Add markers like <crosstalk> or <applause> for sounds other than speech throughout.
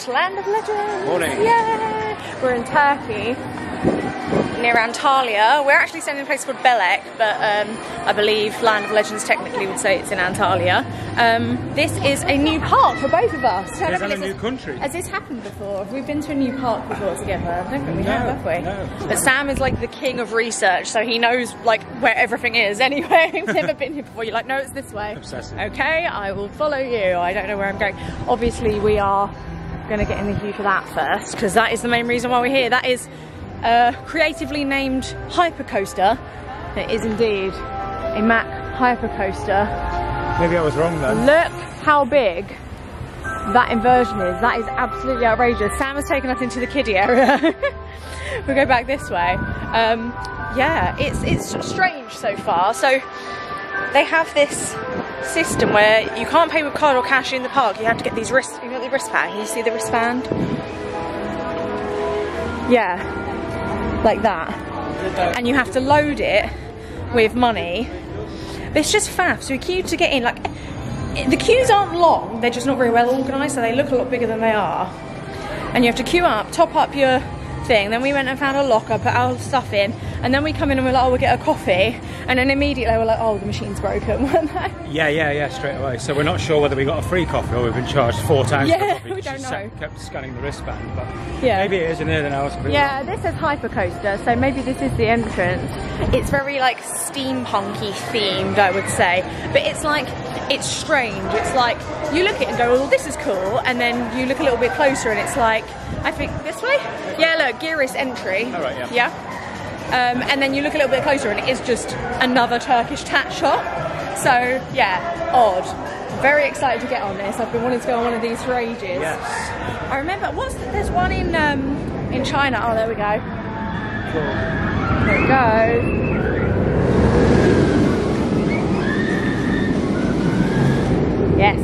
from a very hot land of legends. Morning. Yeah. We're in Turkey, near Antalya. We're actually staying in a place called Belek, but um, I believe Land of Legends technically would say it's in Antalya. Um, this is a new park for both of us. Is that a new country? Has this happened before? Have we been to a new park before together? I don't think we No, have, have we? no. But Sam is like the king of research, so he knows like where everything is <laughs> anyway. We've never been here before. You're like, no, it's this way. Obsessive. Okay, I will follow you. I don't know where I'm going. Obviously, we are going to get in the queue for that first because that is the main reason why we're here. That is a creatively named hypercoaster. It is indeed a Mack hypercoaster. Maybe I was wrong then. Look how big that inversion is. That is absolutely outrageous. Sam has taken us into the kiddie area. <laughs> we'll go back this way. Um, yeah, it's it's strange so far. So they have this system where you can't pay with card or cash in the park. You have to get these wrist. You got the wristband. You see the wristband? Yeah, like that. And you have to load it with money. But it's just faff. So we queue to get in. Like the queues aren't long. They're just not very well organised. So they look a lot bigger than they are. And you have to queue up, top up your thing. Then we went and found a locker, put our stuff in, and then we come in and we're like, oh, we'll get a coffee. And then immediately we're like, oh, the machine's broken. <laughs> weren't they? Yeah, yeah, yeah, straight away. So we're not sure whether we got a free coffee or we've been charged four times Yeah, for coffee. <laughs> we don't sa- know. kept scanning the wristband, but Yeah. maybe it is in here then I was completely Yeah, this is hypercoaster, so maybe this is the entrance. It's very like steampunky themed, I would say, but it's like it's strange. It's like you look at it and go, oh, this is cool," and then you look a little bit closer, and it's like, I think this way. Yeah, look, Giris entry. All right, yeah. Yeah. Um, and then you look a little bit closer, and it is just another Turkish tat shop. So yeah, odd. Very excited to get on this. I've been wanting to go on one of these for ages. Yes. I remember. What's the, there's one in um, in China. Oh, there we go. There we go. Yes,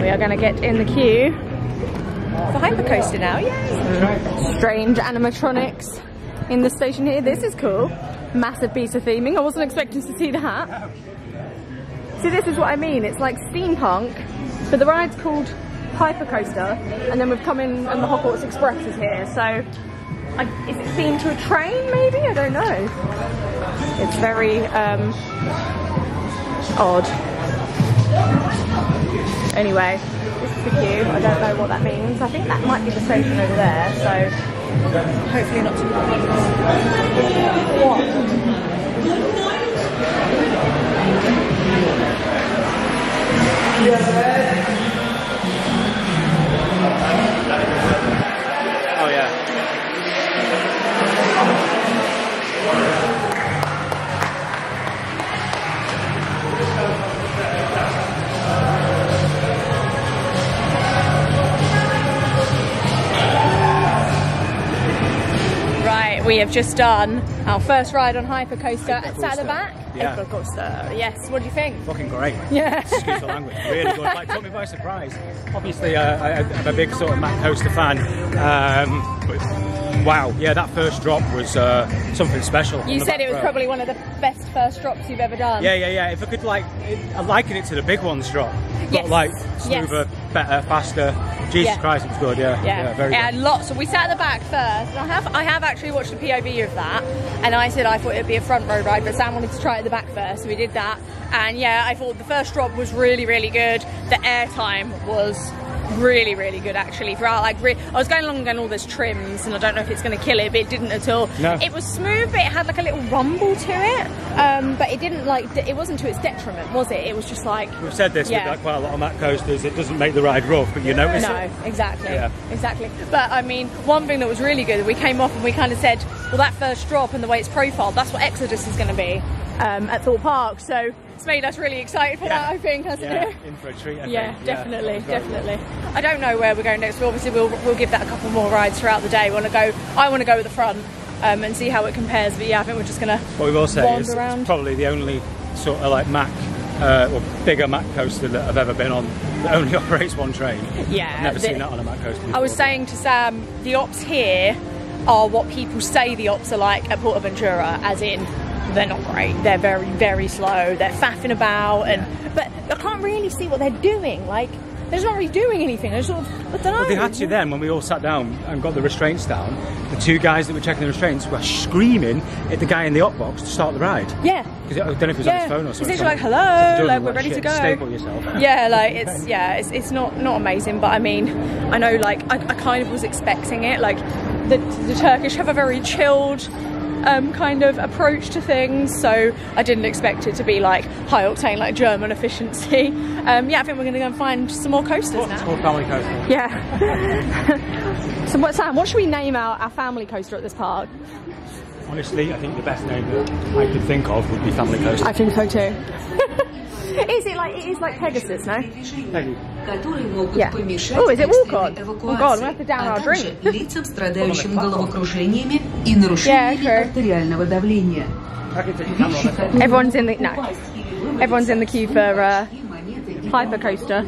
we are going to get in the queue for Hypercoaster now. Yay! Strange animatronics in the station here. This is cool. Massive piece of theming. I wasn't expecting to see that. See, this is what I mean. It's like steampunk, but the ride's called Hypercoaster, and then we've come in and the Hogwarts Express is here. So, I, is it themed to a train? Maybe I don't know. It's very um, odd. Anyway, this is the queue. I don't know what that means. I think that might be the station over there. So, hopefully not too long. What? Oh we have just done our first ride on Hypercoaster at at the back. Yeah. April Coaster. Yes. What do you think? Fucking great. Yeah. Excuse the language. Really good. Like, took me by surprise. Obviously, uh, I, I'm a big sort of Mack Coaster fan. Um, but wow, yeah, that first drop was uh, something special. You said it was row. probably one of the best first drops you've ever done. Yeah, yeah, yeah. If I could like, I liken it to the big ones drop. Yes. But like Yes. smoother, better, faster. Jesus Yeah. Christ, it was good. Yeah, Yeah, very it good. lots. So we sat at the back first. And I have, I have actually watched a POV of that, and I said I thought it'd be a front row ride, but Sam wanted to try it at the back first, so we did that. And yeah, I thought the first drop was really, really good. The airtime was really, really good actually. Throughout, like, re- I was going along and going all those trims, and I don't know if it's going to kill it, but it didn't at all. No. It was smooth, but it had like a little rumble to it. Um, but it didn't like, it wasn't to its detriment, was it? It was just like. We've said this Yeah. with like, quite a lot of Mack coasters. It doesn't make the ride rough, but you notice No, it. exactly. Yeah. Exactly. But I mean, one thing that was really good, we came off and we kind of said, well, that first drop and the way it's profiled, that's what Exodus is going to be um, at Thorpe Park. So it's made us really excited for that, I think, hasn't Yeah, it? in for a treat. I Yeah, think. definitely, very definitely. I don't know where we're going next. But obviously, we'll we'll give that a couple more rides throughout the day. We want to go. I want to go at the front um, and see how it compares. But yeah, I think we're just gonna. What we will say is probably the only sort of like Mack uh, or bigger Mack coaster that I've ever been on that only <laughs> operates one train. Yeah, I've never the- seen that on a Mack coaster. Before. I was saying to Sam, the ops here are what people say the ops are like at PortAventura, as in they're not great. They're very, very slow. They're faffing about, and but I can't really see what they're doing. Like they're just not really doing anything. They're sort of, I don't know. But they had to then when we all sat down and got the restraints down. The two guys that were checking the restraints were screaming at the guy in the hot box to start the ride. Yeah. Because I don't know if he was on his phone or He's something. literally like, hello, like, we're ready to go. Staple yourself. <laughs> yeah, like it's yeah, it's, it's not not amazing, but I mean, I know like I, I kind of was expecting it. Like the the Turkish have a very chilled um, kind of approach to things, so I didn't expect it to be like high octane like German efficiency. <laughs> Um, yeah, I think we're going to go and find some more coasters now. Full family coaster. Yeah. <laughs> so what Sam? What should we name our, our family coaster at this park? Honestly, I think the best name that I could think of would be Family Coaster. I think so too. <laughs> is it like it is like Pegasus? No. Thank you. которые могут Yeah. помешать Oh, is it экстренной walk-on? Oh, God, we have to down эвакуации, our а также drink. лицам, страдающим головокружениями и нарушениями Yeah, sure. артериального давления. I can take the camera on this one. Everyone's in the no. Everyone's in the queue for uh, hyper coaster.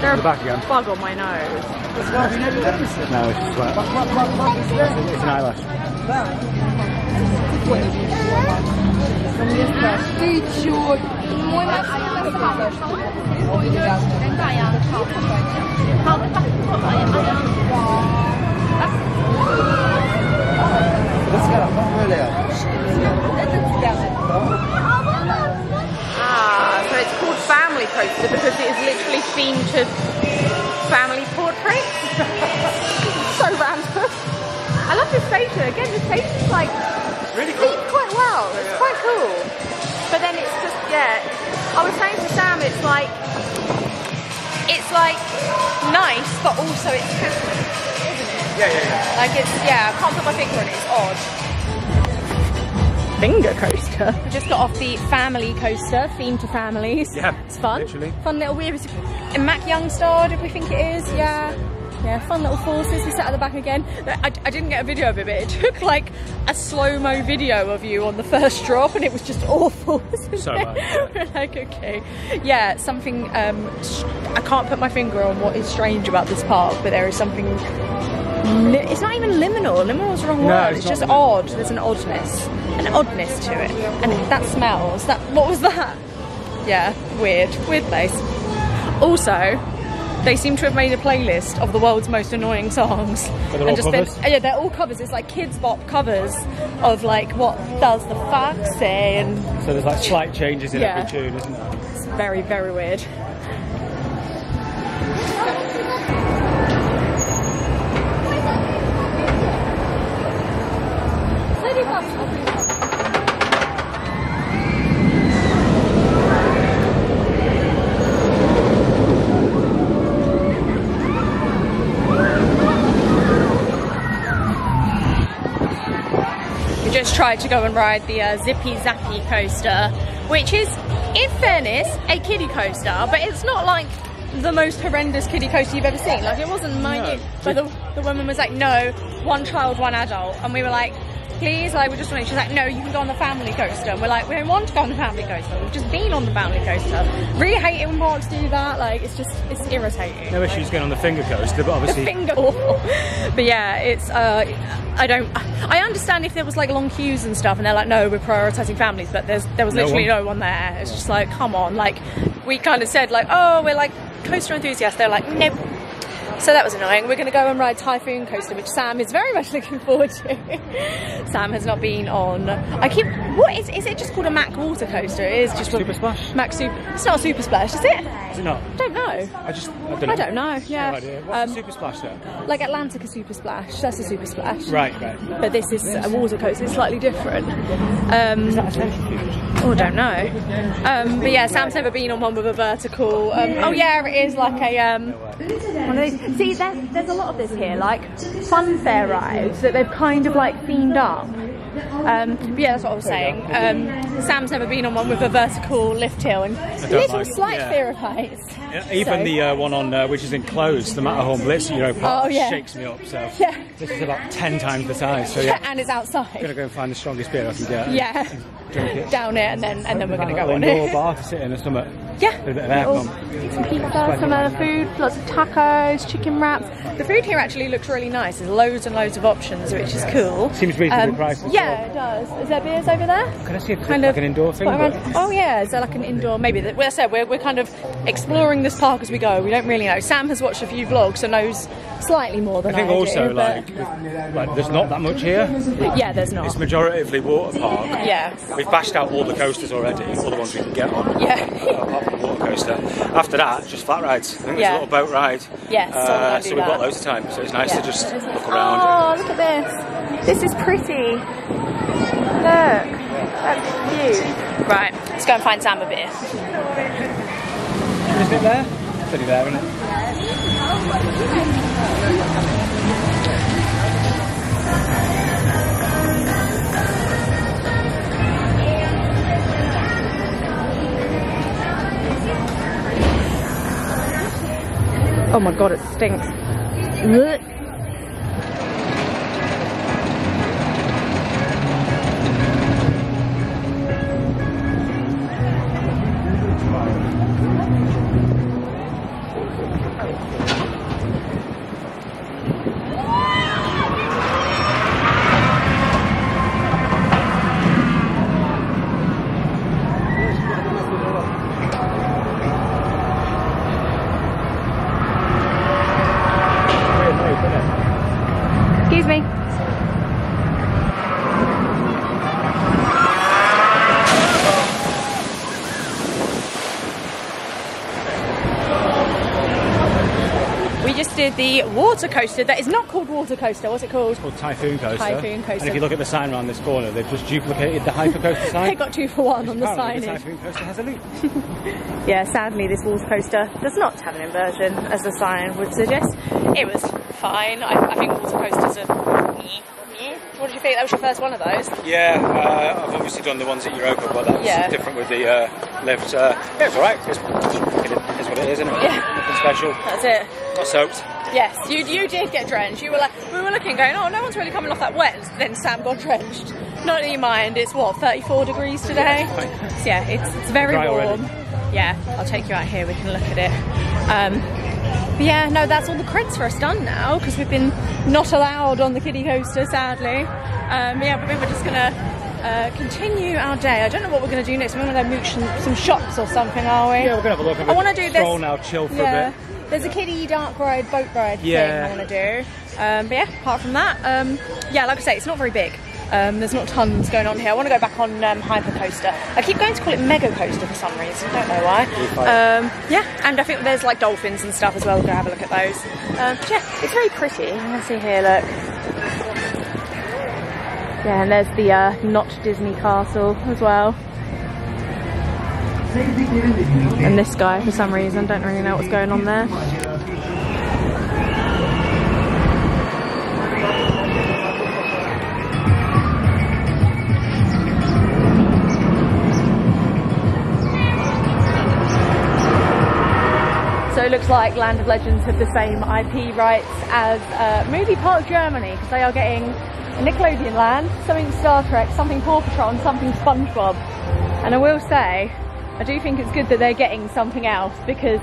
There's The back again. a bug on my nose. No, it's just like, it's an eyelash. Ah, so it's called Coaster because it is literally themed to family portraits. <laughs> so random. I love this station. Again, the station's like Really cool. quite well. It's quite cool. But then it's just yeah. I was saying to Sam, it's like it's like nice, but also it's Catholic, isn't it? Yeah, yeah, yeah. Like it's yeah, I can't put my finger on it. It's odd. Finger coaster. We just got off the family coaster, themed to families. Yeah, it's fun. literally. Fun little weird. And Mack Youngstar, did we think it is? Yeah. Yeah, fun little forces. We sat at the back again. I, I didn't get a video of it, but it took like a slow mo video of you on the first drop, and it was just <laughs> awful. So bad. We're like, okay, yeah, something. Um, s- I can't put my finger on what is strange about this park, but there is something. It's not even liminal. Liminal is the wrong No, word. it's It's, not just liminal. odd. There's an oddness, an oddness to it, and that smells. That what was that? Yeah, weird, weird place. Also, they seem to have made a playlist of the world's most annoying songs. But they're all just covers? yeah, they're all covers. It's like kids bop covers of like what does the fox say and So there's like slight changes in Yeah. every tune, isn't there? it's very, very weird. Just tried to go and ride the uh, Zippy Zappy coaster, which is, in fairness, a kiddie coaster, but it's not like the most horrendous kiddie coaster you've ever seen. Like, it wasn't minute, but the, the woman was like, no, one child, one adult. And we were like, please, like, we're just wondering. She's like, no, you can go on the family coaster. And we're like, we don't want to go on the family coaster. We've just been on the family coaster. Really hate it when parks do that. Like, it's just, it's irritating No issues going on the finger coaster, but obviously <laughs> finger awful. <laughs> But yeah, it's uh, I don't. I understand if there was like long queues and stuff, and they're like, no, we're prioritising families, but there's there was No literally one. no one there. It's just like, come on, like we kind of said like, oh, we're like coaster enthusiasts. They're like, nope. So that was annoying. We're going to go and ride Typhoon Coaster, which Sam is very much <laughs> looking forward to. Sam has not been on. I keep. What is? Is it just called a Mack water coaster? It is just Super Splash? Mack Super. It's not a Super Splash, is it? is it not? I don't know. I just I don't know. I don't know. Yeah. No idea. What's Um, super splash though? like Atlantica Super Splash. That's a Super Splash. Right, right. But this is a water coaster. It's slightly different. Um, oh, don't know. Um, but yeah, Sam's never been on one with a vertical. Um, oh yeah, it is like a um, one of these. See, there's, there's a lot of this here, like fun fair rides that they've kind of like themed up. Um, but yeah, that's what I was saying. Um, Sam's never been on one with a vertical lift hill and little like- slight yeah. fear of heights. Yeah, Even So- the uh, one on uh, which is enclosed, the Matterhorn Blitz Europa Park, Oh, yeah. shakes me up. So Yeah. this is about ten times the size. So yeah, <laughs> and it's outside. I'm gonna go and find the strongest beer I can get. Yeah. <laughs> It. <laughs> Down it and then and then we're gonna go little on it. bar to <laughs> sit in or something. Yeah. A bit of air, Little-. Some pizza, some other food, lots of tacos, chicken wraps. The food here actually looks really nice. There's loads and loads of options, which is cool. Seems reasonably um, priced as Yeah, it does. Is there beers over there? Can I see if it's Kind like of an indoor thing? spot around- but- Oh yeah, is there like an indoor? Maybe. That, well, I said we're, we're kind of exploring this park as we go. We don't really know. Sam has watched a few vlogs, so knows slightly more than I I, think also do, like, like there's not that much here. yeah, there's not. It's majoritively water park. Yeah, We've bashed out all the coasters already, all the ones we can get on. yeah. apart from the water coaster. After that, just flat rides. I think there's Yeah. a little boat ride. Yes, Uh, so we've got loads of time, so it's nice Yeah. to just look around. Oh, look at this. This is pretty. Look, that's cute. Right, let's go and find Sam a beer. Is it there? It's only there, isn't it? Oh my god, it stinks. Blech. Excuse me. We just did the water coaster that is not called water coaster. What's it called? Called Typhoon Coaster. Typhoon Coaster. And if you look at the sign around this corner, they've just duplicated the Hyper Coaster <laughs> sign. They got two for one on the Apparently signage. The Typhoon Coaster has a loop. <laughs> Yeah, sadly, this water coaster does not have an inversion, as the sign would suggest. It was fine. I, I think water coasters are. meh, meh. What did you think? That was your first one of those. Yeah, uh, I've obviously done the ones at Europa, but that's Yeah. different with the uh, lift. Uh, yeah, it's alright. It's, it is what it is, isn't it? Yeah. Nothing special. That's it. Not soaked. Yes, you you did get drenched. You were like, we were looking, going, oh, no one's really coming off that wet. Then Sam got drenched. Not in your mind. It's what 34 degrees today. So yeah, it's it's very Dry warm. already. Yeah, I'll take you out here. We can look at it. Um, but yeah, no, that's all the creds for us done now because we've been not allowed on the kiddie coaster, sadly. Um, yeah, but we're just gonna. Uh, continue our day. I don't know what we're going to do next. We're going to go mooch some, some shops or something, are we? Yeah, we're going to have a look. I want to do this. stroll now, chill for yeah. a bit. There's a kiddie dark ride, boat ride Yeah. thing I want to do. Um, but yeah, apart from that, um, yeah, like I say, it's not very big. Um, there's not tons going on here. I want to go back on um, Hyper Coaster. I keep going to call it Mega Coaster for some reason. Don't know why. Um, yeah, and I think there's like dolphins and stuff as well. We'll go have a look at those. Um, yeah, it's very pretty. Let's see here. Look. Yeah, and there's the uh, not Disney Castle as well. And this guy, for some reason, don't really know what's going on there. So it looks like Land of Legends have the same IP rights as uh, Movie Park Germany because they are getting Nickelodeon Land, something Star Trek, something Paw Patrol, and something SpongeBob. And I will say, I do think it's good that they're getting something else because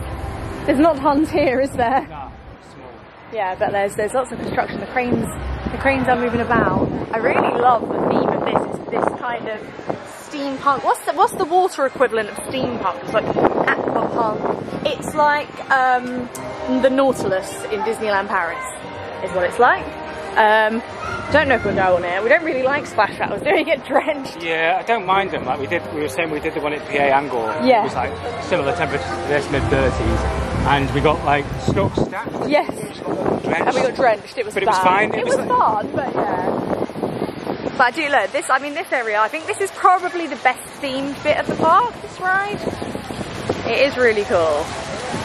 there's not tons here, is there? Small. Yeah, but there's there's lots of construction. The cranes the cranes are moving about. I really love the theme of this. It's this kind of steampunk. What's the what's the water equivalent of steampunk? It's like aquapunk. It's like um, the Nautilus in Disneyland Paris is what it's like. Um, don't know if we'll go on it. We don't really like splash. Do we get drenched? Yeah, I don't mind them. Like we did, we were saying we did the one at PA Angkor. Yeah. It was like similar temperatures to this, mid 30s, and we got like stuck stacked. Yes. And we got drenched. It was But it was fine. It, It was, was fun, but yeah. But I do look this. I mean, this area. I think this is probably the best themed bit of the park. This ride. It is really cool.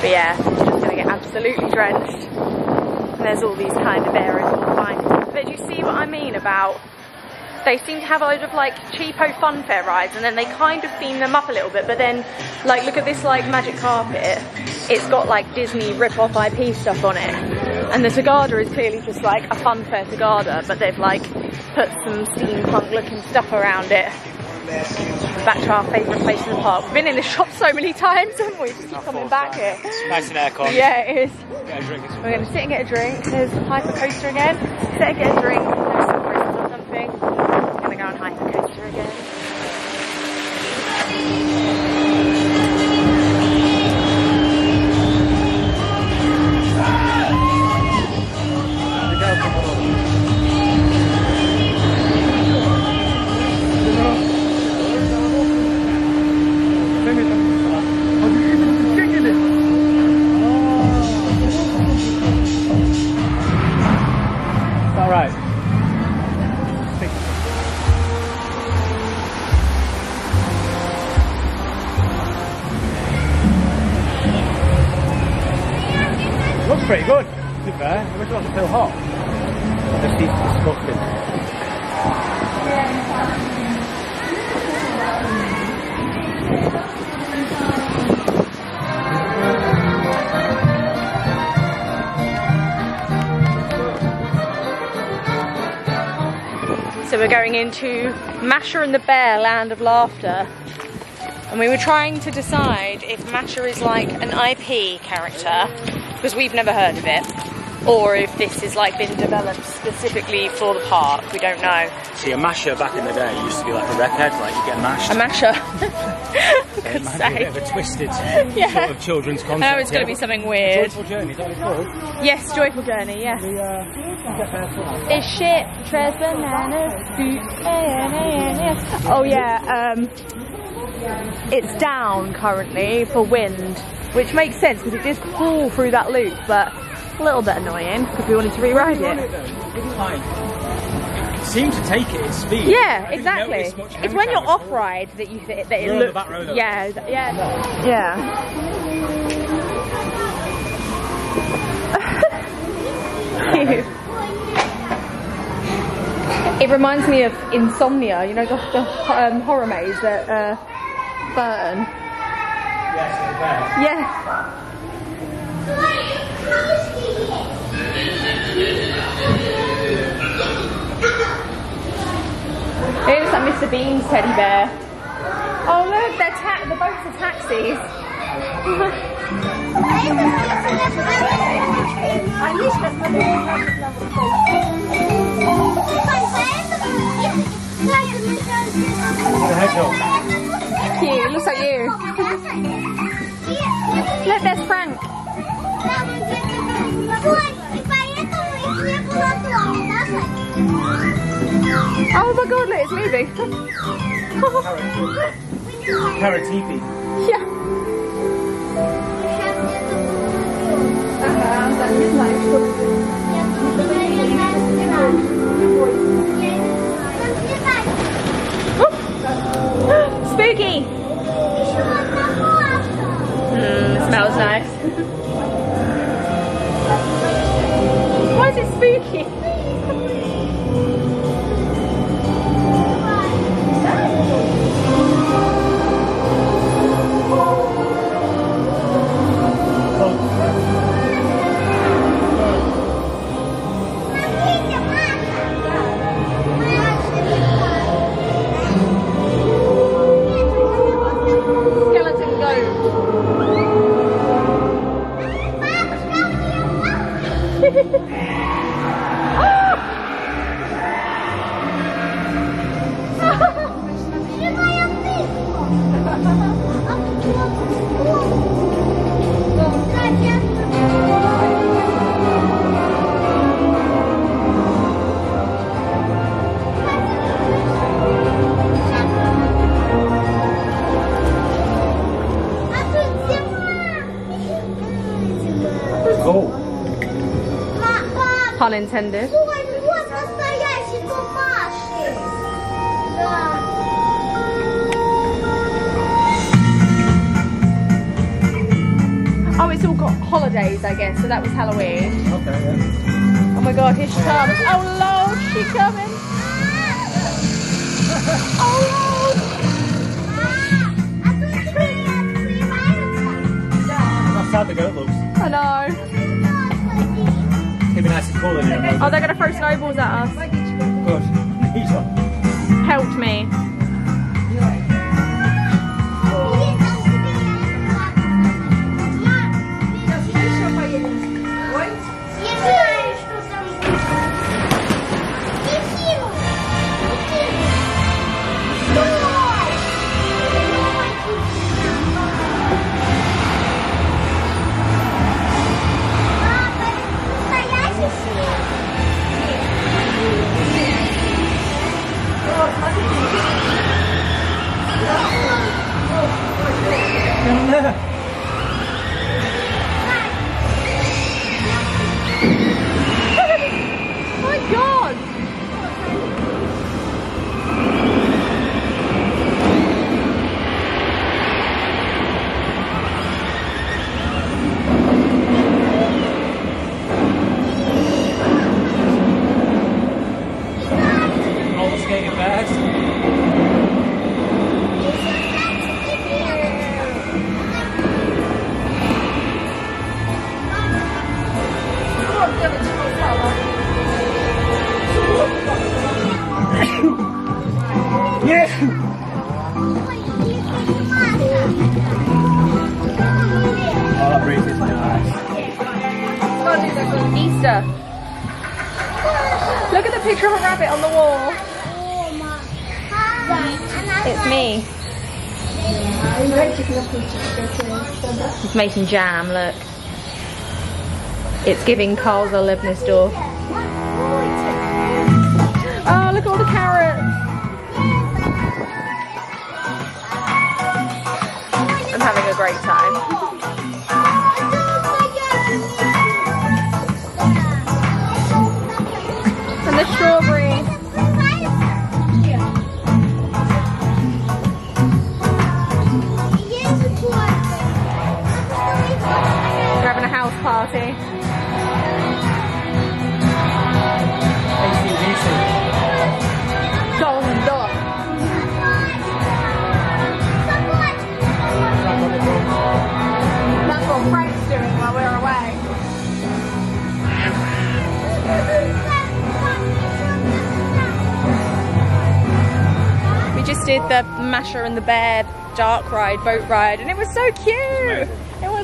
But yeah, I'm just gonna get absolutely drenched. And there's all these kind of areas all fine. But do you see what I mean about? They seem to have a load of like cheapo funfair rides, and then they kind of theme them up a little bit. But then, like, look at this like magic carpet. It's got like Disney rip-off IP stuff on it, and the Tagada is clearly just like a funfair Tagada, but they've like put some steampunk looking stuff around it. Back to our favourite place in the park. We've been in this shop so many times, haven't we? Just keep coming back here. Nice and aircon. Yeah, it is. Get a drink. We're going to sit and get a drink. There's Hyper Coaster again. Sit and get a drink. There's some Christmas or something. We're Going to go on Hyper Coaster again. Going into Masha and the Bear Land of Laughter. And we were trying to decide if Masha is like an IP character, because we've never heard of it, or if this is like been developed specifically for the park. We don't know. See, a masher back in the day used to be like a wreckhead, like you get mashed. A Masha. <laughs> It Good might be a bit of say. a twisted Yeah. sort of children's concept. I know it's going to be something weird. Joyful journey, is that what it's called? Yes, Joyful Journey, yes. We, uh, we get there for It's shit, treads bananas, fruit. Oh yeah, um, it's down currently for wind, which makes sense because it did fall through that loop, but a little bit annoying because we wanted to rewrite it. It's fine. It seemed to take it at speed. Yeah, I didn't exactly. notice much It's when you're heavy off traffic. ride that you that, that it You're on the looks. back row, though. yeah, th- yeah, yeah. <laughs> It reminds me of Insomnia, you know, the, the um, horror maze at uh, Burton. Yes. Yeah. It looks like Mr. Bean's teddy bear. Oh look, they're ta- the boats are taxis. Cute, it looks like you. Look, there's Frank. Oh my god, look, it's moving. <laughs> Carrot teepee. yeah. Spooky. Mm, smells nice. Why is spooky? Pun intended. Ой, вот настоящий домашний. Да. Oh, it's all got holidays, I guess, so that was Halloween. Okay, yeah. Oh my god, here she comes. Oh lord, she coming. <laughs> Oh lord. А, а тут двери открываются. How sad the goat looks. I know. It'd be nice and cool in here. Oh, they're gonna throw snowballs at us. Good. <laughs> Helped me. 真 <laughs> 的 He's making jam, look. It's giving Carl's Olivnis door. Oh, look at all the carrots. I'm having a great time. And the strawberries. Party. Doing while we're away. We just did the Masha and the Bear dark ride, boat ride, and it was so cute.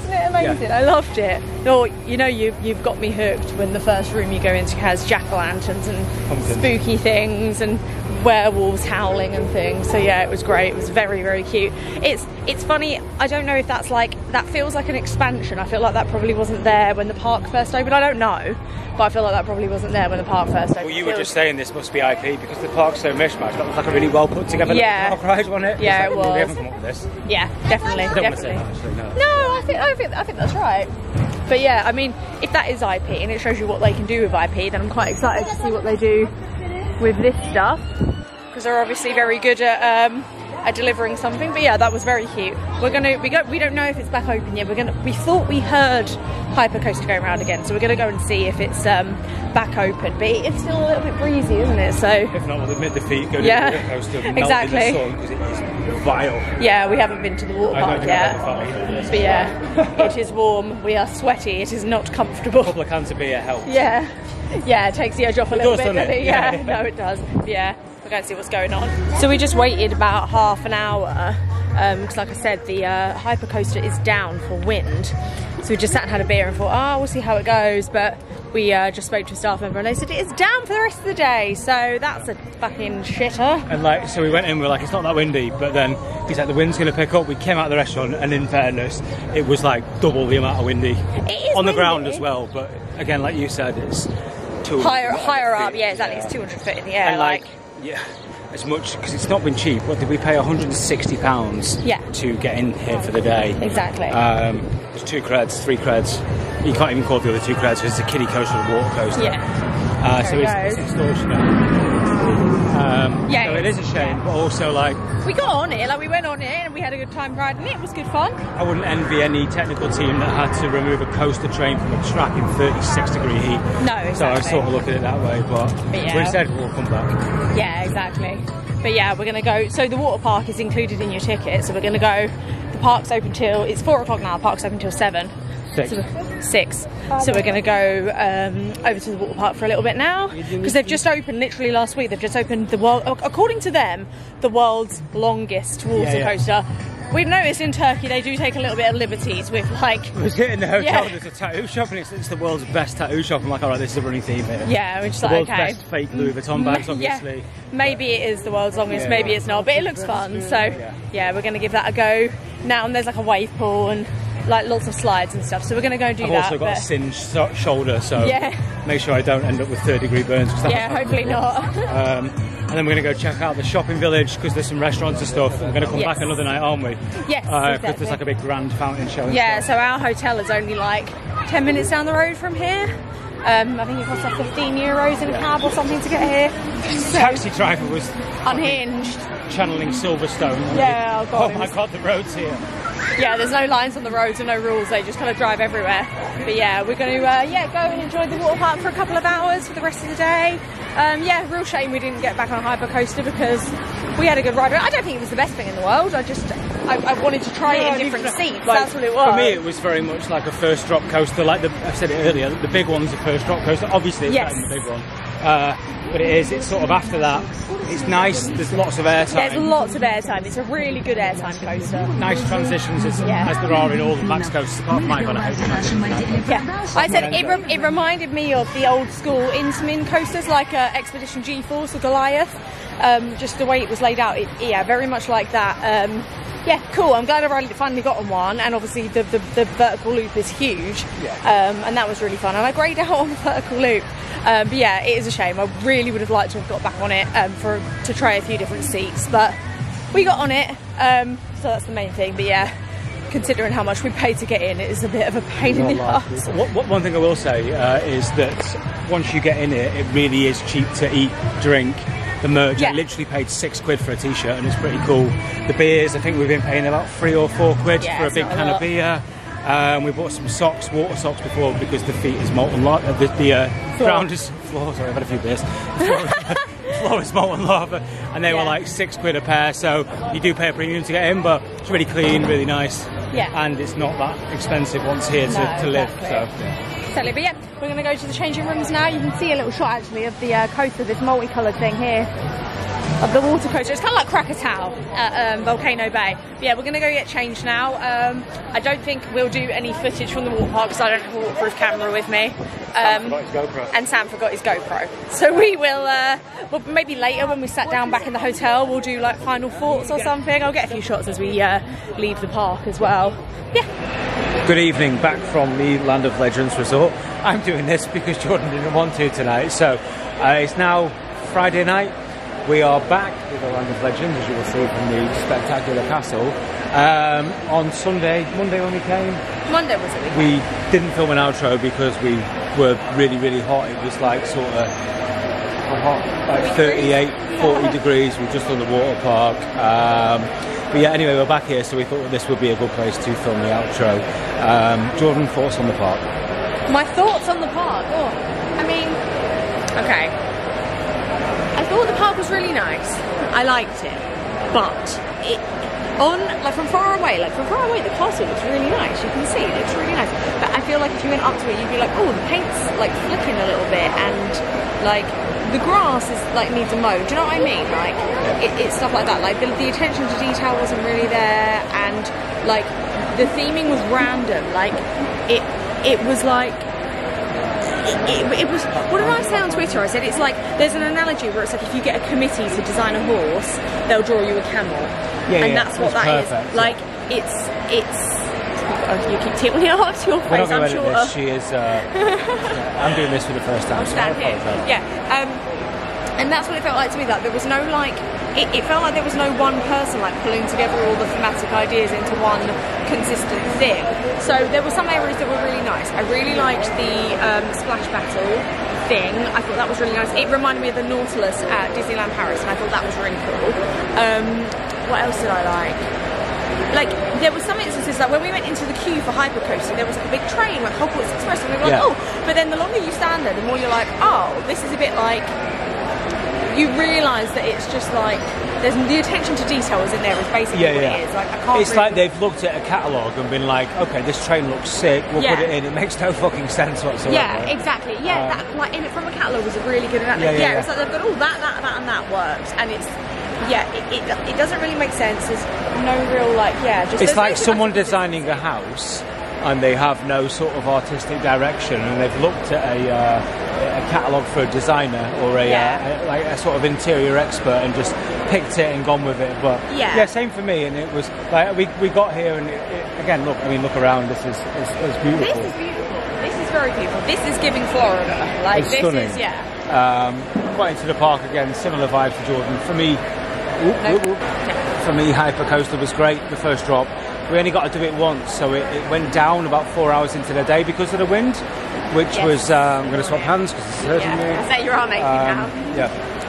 Wasn't it amazing? Yeah. I loved it. Oh, you know you you've got me hooked when the first room you go into has jack o' lanterns and spooky things and werewolves howling and things. So yeah, it was great. It was very very cute. It's it's funny. I don't know if that's like that feels like an expansion. I feel like that probably wasn't there when the park first opened. I don't know, but I feel like that probably wasn't there when the park first opened. Well, you were just saying this must be IP because the park's so mishmash. That was like a really well put together Yeah. little park ride, wasn't it? Yeah, it like, was. We haven't come up with this. Yeah, definitely, I don't want to say definitely. that actually, no. No, I think I think I think that's right. But yeah, I mean, if that is IP and it shows you what they can do with IP, then I'm quite excited to see what they do with this stuff. Because they're obviously very good at um, delivering something. But yeah, that was very cute. We're gonna we go we don't know if it's back open yet. We're gonna we thought we heard Hypercoaster going around again, so we're gonna go and see if it's um, back open. But it's still a little bit breezy, isn't it? So If not, we'll admit defeat, go to Yeah, the coaster, exactly. in the sun because it is vile. yeah, we haven't been to the water park yet. either. But yeah, it is warm. We are sweaty. It is not comfortable. A couple of cans of beer helps. Yeah, yeah, it takes the edge off a It little does, bit, doesn't doesn't it? it? Yeah, Yeah. <laughs> no, it does. Yeah, we're going to see what's going on. So we just waited about half an hour because, like I said, the uh, hypercoaster is down for wind. So we just sat and had a beer and thought, oh, we'll see how it goes. But we uh, just spoke to a staff member and they said it's down for the rest of the day. So that's a fucking shitter. And like, so we went in, we are like, it's not that windy, but then he's like, the wind's going to pick up. We came out of the restaurant, and in fairness, it was like double the amount of windy is on the ground as well. But again, like you said, it's Higher, higher up, yeah, exactly. It's 200 foot in the air. and like, like, yeah, as much because it's not been cheap. What did we pay? 160 pounds. Yeah. To get in here for the day. exactly. Um, it's two creds, three creds. You can't even call the other two creds because it's a kiddie coaster and a water coaster. yeah. Uh, so it it's, it's extortionate. Um, Yeah, so it is a shame, but also like We got on it, like we went on it and we had a good time riding it. It was good fun. I wouldn't envy any technical team that had to remove a coaster train from a track in 36 degree heat. No, So I exactly. sort of look at it that way, but, But yeah. we said we'll come back. Yeah, exactly. But yeah, we're gonna go. So the water park is included in your ticket. So we're gonna go. The park's open till it's four o'clock now. The park's open till seven. Six. So, six. So we're gonna go um, over to the water park for a little bit now because they've just opened literally last week. They've just opened the world, according to them, the world's longest water Yeah, yeah. coaster. We've noticed in Turkey they do take a little bit of liberties with like. <laughs> Was hitting the hotel, Yeah. there's a tattoo shop, and it's, it's the world's best tattoo shop. I'm like, alright, this is a running theme here. Yeah, we're just The like world's okay. best fake Louis Vuitton bags, Yeah. obviously. Maybe it is the world's longest, maybe it's not, but it looks fun. So yeah, we're gonna give that a go now. And there's like a wave pool and like lots of slides and stuff. So we're gonna go and do that. I've also got a singed shoulder, so Yeah. make sure I don't end up with third degree burns. yeah, hopefully not. <laughs> Um, and then we're going to go check out the shopping village because there's some restaurants and stuff. We're going to come Yes. back another night, aren't we? Yes, Because exactly. there's like a big grand fountain show. yeah, stuff. so our hotel is only like ten minutes down the road from here. Um, I think it cost like 15 euros in a cab or something to get here. So Taxi driver was unhinged. channeling Silverstone. Yeah, oh Oh my god, the roads here. Yeah, there's no lines on the roads and no rules. They just kind of drive everywhere. But yeah, we're going to uh, yeah go and enjoy the water park for a couple of hours for the rest of the day. Um, yeah, real shame we didn't get back on Hypercoaster because we had a good ride. I don't think it was the best thing in the world. I just I, I wanted to try it in different seats. Like, That's what it was. For me, it was very much like a first drop coaster. Like the, I said it earlier, the big one's a first drop coaster. Obviously, it's Yes. better than the big one. Uh, but it is. It's sort of after that. It's nice. There's lots of airtime. There's lots of airtime. It's a really good airtime coaster. nice transitions as, Yeah. as there are in all the Mack's coasters. Apart from Icon, I hate Yeah, I said it, re- it reminded me of the old school Intamin coasters like uh, Expedition G-Force or Goliath. Um, just the way it was laid out, it, yeah, very much like that. Um, yeah, cool. I'm glad I finally- finally got on one, and obviously the, the, the vertical loop is huge, um, and that was really fun. And I grayed out on the vertical loop. Um, but yeah, it is a shame. I really would have liked to have got back on it um, for to try a few different seats, but we got on it, um, so that's the main thing. But yeah, considering how much we paid to get in, it is a bit of a pain in the ass. What, what, one thing I will say uh, is that once you get in it, it really is cheap to eat, drink. The merch, Yeah. I literally paid six quid for a t-shirt, and it's pretty cool. The beers, I think we've been paying about three or four quid Yeah, for a big not a can of beer. Um, we bought some socks, water socks before because the feet is molten lava. The, the uh, Floor. ground is floor. Sorry, I've had a few beers. <laughs> Floor, the floor is molten lava, and they Yeah. were like six quid a pair. So you do pay a premium to get in, but it's really clean, really nice. Yeah. and it's not that expensive once here to, No, to live. exactly. So. Totally, but yeah, we're going to go to the changing rooms now. You can see a little shot actually of the uh, coaster, this multicoloured thing here, of the water coaster. It's kind of like Krakatoa at um, Volcano Bay. But yeah, we're going to go get changed now. Um, I don't think we'll do any footage from the water park because I don't have a waterproof camera with me. Um, and Sam forgot his GoPro. So we will, uh, well, maybe later when we sat down back in the hotel, we'll do like final thoughts or something. I'll get a few shots as we uh, leave the park as well. Yeah. Good evening, back from the Land of Legends resort. I'm doing this because Jordan didn't want to tonight. So uh, it's now Friday night. We are back with the Land of Legends, as you will see from the spectacular castle. Um, on Sunday, Monday when we came, Monday was it? we didn't film an outro because we were really, really hot. It was like sort of hot, like 38, 40 degrees. We're just on the water park. Um, but yeah, anyway, we're back here, so we thought this would be a good place to film the outro. Um, Jordan, thoughts on the park? My thoughts on the park. Oh, I mean, okay. I thought the park was really nice. I liked it, but it on like from far away, like from far away, the castle looks really nice. You can see it looks really nice. But I feel like if you went up to it, you'd be like, oh, the paint's like flicking a little bit, and like the grass is like needs a mow. Do you know what I mean? Like it, it's stuff like that. Like the, the attention to detail wasn't really there, and like the theming was random. Like it, it was like it, it, it was what did I say on Twitter? I said it's like there's an analogy where it's like if you get a committee to design a horse, they'll draw you a camel, Yeah, and yeah, that's what that is. perfect, Like it's it's. Oh, you keep tipping it up to your face. I'm sure. this. She is. Uh, yeah, <laughs> I'm doing this for the first time, I'll so here. Yeah. Um, and that's what it felt like to me. That there was no like, it, it felt like there was no one person like pulling together all the thematic ideas into one consistent thing. So there were some areas that were really nice. I really liked the um, splash battle thing. I thought that was really nice. It reminded me of the Nautilus at Disneyland Paris, and I thought that was really cool. Um, what else did I like? like there were some instances like when we went into the queue for Hypercoaster, there was like a big train like Hogwarts Express, and we were like, Yeah. oh. But then the longer you stand there, the more you're like, oh, this is a bit like. You realise that it's just like there's the attention to detail is in there is basically Yeah, what yeah. it is. Like I can't. It's really- like they've looked at a catalogue and been like, okay, this train looks sick, we'll put it in. It makes no <laughs> fucking sense whatsoever. Yeah, exactly. Yeah, uh, that like in it from a catalogue was a really good. Yeah, Yeah, yeah, it's like they've got all that, that, that, and that works, and it's yeah, it, it, it doesn't really make sense. There's no real like yeah, just It's like no someone designing a house and they have no sort of artistic direction and they've looked at a, uh, a catalogue for a designer or a, Yeah. uh, a like a sort of interior expert and just picked it and gone with it. But Yeah. same for me. And it was like we, we got here and it, it, again, look, I mean, look around. This is it's, it's beautiful. This is beautiful. This is very beautiful. This is giving Florida. Like It's this stunning. is yeah. Um, quite into the park again, similar vibe to Jordan. For me, whoop, No. whoop, whoop. for me, Hypercoaster was great. The first drop, we only got to do it once, so it, it went down about four hours into the day because of the wind, which Yes. was uh, I'm going to swap hands because it's hurting me. Yeah, I say you're on making now. Um, yeah.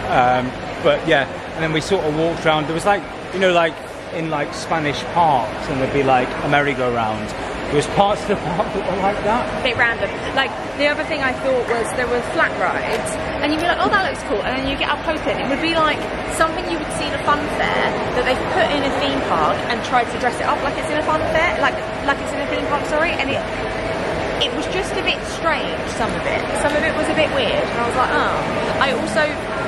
Um, but yeah, and then we sort of walked around. There was like, you know, like in like Spanish parks, and there'd be like a merry-go-round. Was parts of the park that were like that. a bit random. Like the other thing I thought was there were flat rides, and you'd be like, "Oh, that looks cool," and then you get up close it, and it would be like something you would see in a fun fair that they've put in a theme park and tried to dress it up like it's in a fun fair, like like it's in a theme park. Sorry, and it it was just a bit strange. Some of it, some of it was a bit weird, and I was like, "Oh." I also.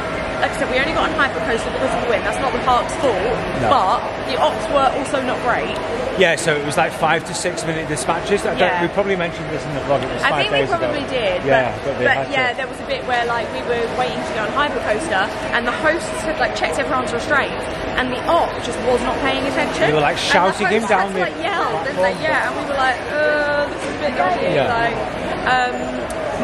Like I said, we only got on Hypercoaster because of the wind. That's not the park's fault, No. but the ops were also not great. Yeah, so it was like five to six minute dispatches. I Yeah. we probably mentioned this in the vlog. It was I think we probably ago. did. Yeah, but, they but had to- yeah, there was a bit where like we were waiting to go on Hypercoaster, and the hosts had like checked everyone's restraints, and the op just was not paying attention. They were, like, shouting him down had to, like yelled and like yeah, and we were like, uh, this is a bit dodgy. Yeah. Like, um,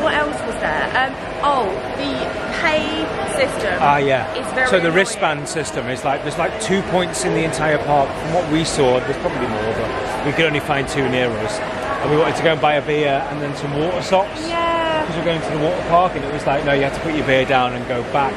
what else was there? Um, oh, the pay system. Ah, yeah. Is very so the annoying. wristband system is like there's like two points in the entire park. From what we saw, there's probably more, but we could only find two near us. And we wanted to go and buy a beer and then some water socks Yeah. because we're going to the water park, and it was like no, you had to put your beer down and go back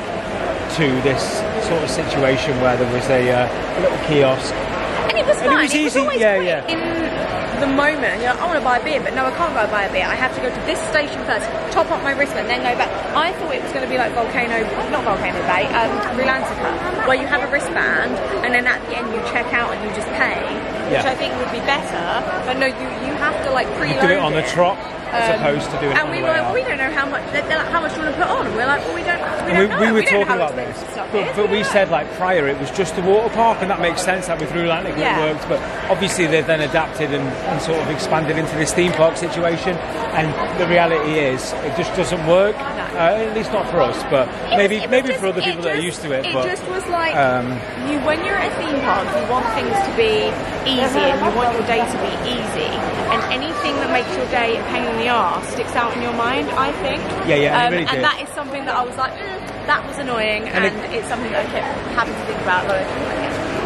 to this sort of situation where there was a, uh, a little kiosk. And it was And it fine. was easy, always yeah, quick. yeah. In the moment, and you're like, I want to buy a beer, but no, I can't go buy a beer. I have to go to this station first, top up my wristband, then go back. I thought it was going to be like Volcano, not Volcano Bay, um, Rulantica, where you have a wristband, and then at the end you check out and you just pay, which Yeah. I think would be better. But no, you you have to like You preload do it on the truck as Um, opposed to doing it and we were like, well, we don't know how much. They're, they're like, how much you want to put on? And we're like, well, we don't. We don't we, know. we were know talking about this, but, is. but we said like prior it was just the water park, and that makes sense that with Blue Atlantic Yeah. it worked. But obviously they've then adapted and, and sort of expanded into this theme park situation. And the reality is, it just doesn't work. Uh, at least not for us, but It maybe was- maybe just- for other people that are used to it. It but just was like um, you when you're at a theme park, you want things to be easy and you want your day to be easy. And anything that makes your day a pain in the arse sticks out in your mind. I think. Yeah, yeah, Um, really did. and that is something that I was like, mm, that was annoying, And and, it- it's something that I kept having to think about. Like,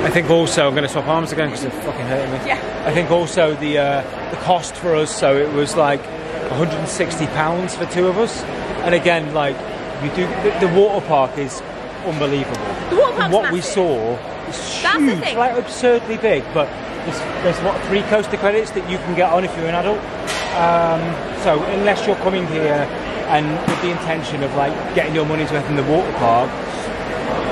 I think also I'm going to swap arms again because they're fucking hurting me. Yeah. I think also the uh, the cost for us, so it was like 160 pounds for two of us, and again like you do the, the water park is unbelievable. The water And park's what we saw is That's the huge, thing. like absurdly big, but there's, there's what three coaster credits that you can get on if you're an adult. Um, so unless you're coming here and with the intention of like getting your money's worth in the water park,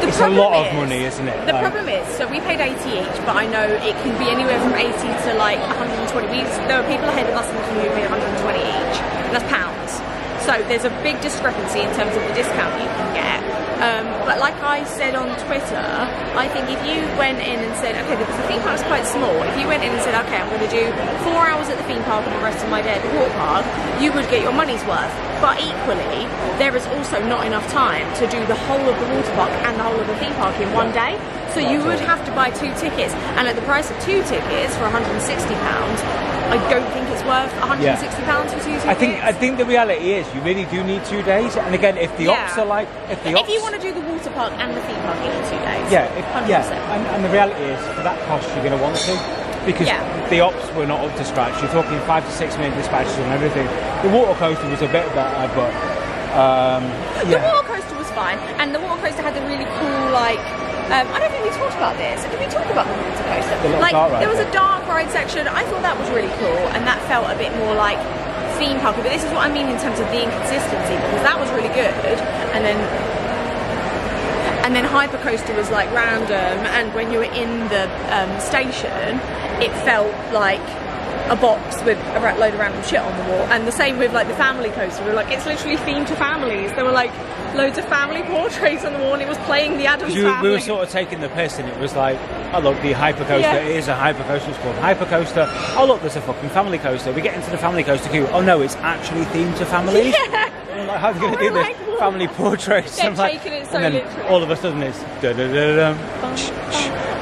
The it's a lot of money, isn't it? The Like- problem is, so we paid 80 each, but I know it can be anywhere from 80 to like 120. We, there were people ahead of us in the queue who paid 120 each, and that's pounds. So there's a big discrepancy in terms of the discount you can get. Um, but like I said on Twitter, I think if you went in and said, okay, the theme park's quite small, if you went in and said, okay, I'm going to do four hours at the theme park and the rest of my day at the water park, you would get your money's worth. But equally, there is also not enough time to do the whole of the water park and the whole of the theme park in one day. So you would have to buy two tickets, and at the price of two tickets for 160 pounds, I don't think it's worth 160 pounds for two tickets. I think I think the reality is you really do need two days. And again, if the Yeah. ops are like if the ops, if you want to do the water park and the theme park, in two days. yeah, if, 100%. yeah, and, and the reality is for that cost you're going to want to because Yeah. the ops were not up to scratch. You're talking five to six minute dispatches and everything. The water coaster was a bit better, but um, The water coaster was fine, and the water coaster had the really cool like. Um, I don't think we talked about this. Did we talk about the water coaster? The like there was a dark ride section. I thought that was really cool, and that felt a bit more like theme park. But this is what I mean in terms of the inconsistency because that was really good, and then and then Hypercoaster was like random, and when you were in the um, station, it felt like a box with a load of random shit on the wall. And the same with like the family coaster. We were like, it's literally themed to families. There were like loads of family portraits on the wall, and it was playing the Addams You, we were sort of taking the piss, and it was like, oh look, the hypercoaster Yeah. it is a hypercoaster. It's called hypercoaster. Oh look, there's a fucking family coaster. We get into the family coaster queue. Oh no, it's actually themed to families. I'm like, how are you going to do this? what? family portraits. They're I'm like- it so and then literally. all of a sudden it's da da da da.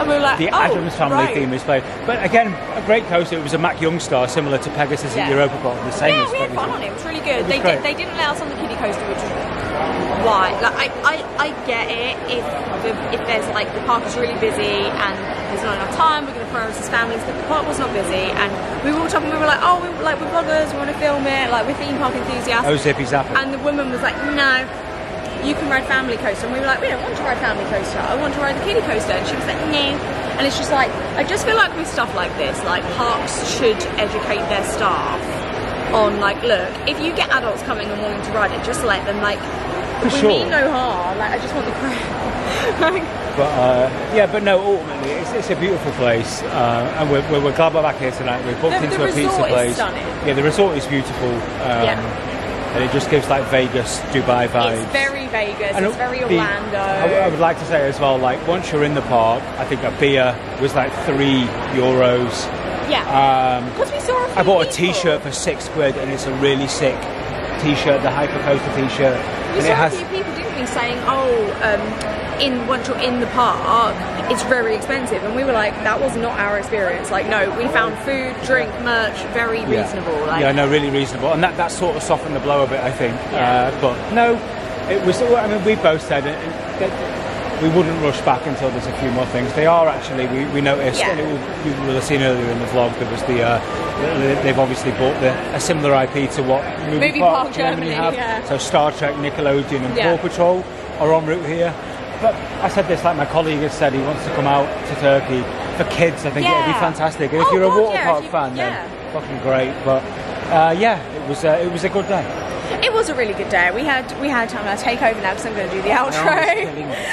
and we were like, The oh, Addams family right. theme is played. But again, a great coaster. It was a Mack Youngstar, similar to Pegasus Yeah. at Europa Park. The same Yeah, as we had fun on it. It was really good. was they did, they didn't let us on the kiddie coaster, which was why. Like I, I, I get it if the, if there's like the park is really busy and there's not enough time, we're going to prioritise families. But the park was not busy, and we walked up and we were like, oh, we, like we're bloggers, we want to film it, like we're theme park enthusiasts. Oh, zippy zappy. And the woman was like, no, you can ride family coaster. And we were like, we don't want to ride family coaster. I want to ride the kiddie coaster. And she was like, no. And it's just like, I just feel like with stuff like this, like parks should educate their staff on like, look, if you get adults coming and wanting to ride it, just let them like, For we sure. mean no harm. Like, I just want the crowd. <laughs> like, But uh, yeah, but no, ultimately, it's, it's a beautiful place, uh, and we're, we're, we're glad we're back here tonight. We've booked The- into the a pizza place. stunning. Yeah, the resort is beautiful, um, Yeah. and it just gives like Vegas, Dubai vibes. it's very Vegas. And it's very the- Orlando. I, I would like to say as well, like once you're in the park, I think a beer was like three euros. Yeah. Um, we saw I bought a people. T-shirt for six quid, and it's a really sick T-shirt, the Hypercoaster T-shirt, We and saw it has. a few people, didn't we, saying, "Oh, um, in once you're in the park, it's very expensive," and we were like, "That was not our experience. Like, no, we found food, drink, merch, very Yeah. reasonable. Like, yeah, no, really reasonable, and that, that sort of softened the blow a bit, I think. Yeah. Uh, but no, it was. I mean, we both said it, that we wouldn't rush back until there's a few more things. They are actually. We, we noticed. Yeah. And it was, you will have seen earlier in the vlog. There was the. Uh, they've obviously bought the, a similar IP to what Movie, Movie Park Germany, have. yeah. So Star Trek, Nickelodeon, and Yeah. Paw Patrol are en route here. But I said this, like my colleague has said, he wants to come out to Turkey for kids. I think it'd be fantastic. And if Oh, you're a God, water yeah, park you- fan, yeah. then fucking great. But uh, yeah, it was uh, it was a good day. It was a really good day. We had we had time. I'll take over now because I'm going to do the outro.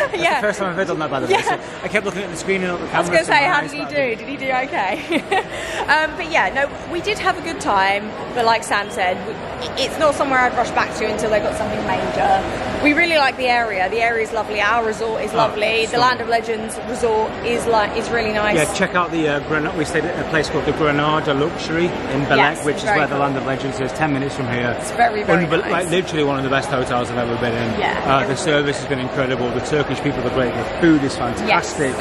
<laughs> Yeah. the first time I've heard on that, by the way. Yeah. So I kept looking at the screen and at the I was camera. going to say, how did he do? Did he do okay? <laughs> um, but yeah, no, we did have a good time. But like Sam said, we, it's not somewhere I'd rush back to until they got something major. We really like the area. The area is lovely. Our resort is lovely. the. Land of Legends resort is like is really nice. Yeah, check out the uh, Granada. We stayed at a place called the Granada Luxury in Belek, Yes, which is where the. Land of Legends is. Ten minutes from here. It's very, very Unbe- nice. Like literally one of the best hotels I've ever been in. Yeah. Uh, the service has been incredible. The Turkish people are great. The food is fantastic.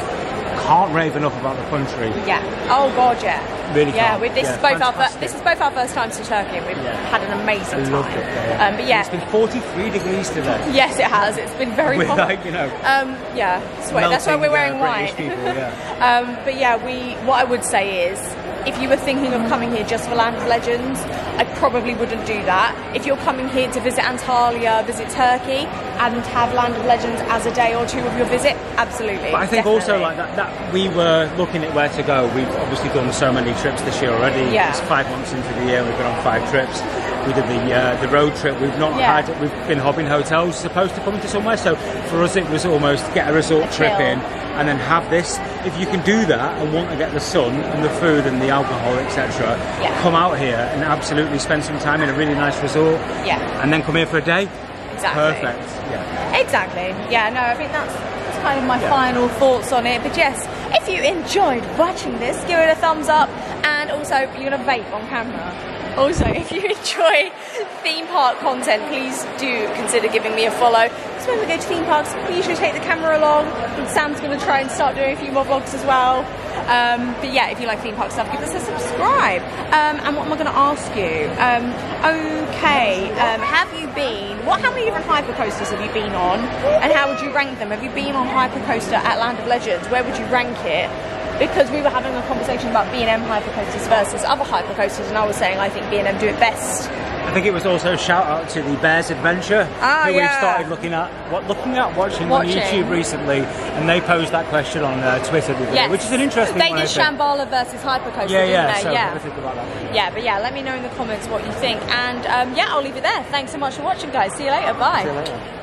Can't rave enough about the country. Yeah. Oh god, yeah. Really Yeah. We, this Yeah, is both our this is both our first times to Turkey. and We've Yeah. had an amazing I time. loved it. there. Um, but yeah. It's been 43 degrees today. Yes, it has. It's been very With hot. like, you know, Um, yeah, sweat. That's why we're wearing white. people, yeah. <laughs> um, but yeah, we. What I would say is, if you were thinking of coming here just for Land of Legends, I probably wouldn't do that. If you're coming here to visit Antalya, visit Turkey, and have Land of Legends as a day or two of your visit, absolutely. But I think also like that, that we were looking at where to go. We've obviously done so many trips this year already. Yeah. It's five months into the year. We've been on five trips. We did the uh, the road trip. We've not Yeah. had. We've been hopping hotels, supposed to come into somewhere. So for us, it was almost get a resort A trip in and then have this. If you can do that and want to get the sun and the food and the alcohol, etc., Yeah. come out here and absolutely spend some time in a really nice resort. Yeah. And then come here for a day. Exactly. Perfect. Yeah. Exactly. Yeah, no, I think that's, that's kind of my Yeah. final thoughts on it. But yes, if you enjoyed watching this, give it a thumbs up. And also, you're going to vape on camera. Also, <laughs> if you enjoy theme park content, please do consider giving me a follow. Because when we go to theme parks, we usually take the camera along. And Sam's going to try and start doing a few more vlogs as well. Um, but yeah, if you like theme park stuff, give us a subscribe. Um, and what am I going to ask you? Um, okay, um, have you been? What? How many different hypercoasters have you been on? And how would you rank them? Have you been on hypercoaster at Land of Legends? Where would you rank it? Because we were having a conversation about B&M hypercoasters versus other hypercoasters, and I was saying I think B&M do it best. I think it was also a shout out to the Bears Adventure, Ah, who yeah. we've started looking at, what looking at, watching, Watching. on YouTube recently, and they posed that question on uh, Twitter, the other day, which is an interesting They one. Did. Shambhala versus hypercoaster, Yeah, yeah. So yeah. think about that. Yeah, but yeah, let me know in the comments what you think. And um, yeah, I'll leave it there. Thanks so much for watching, guys. See you later. Bye. See you later.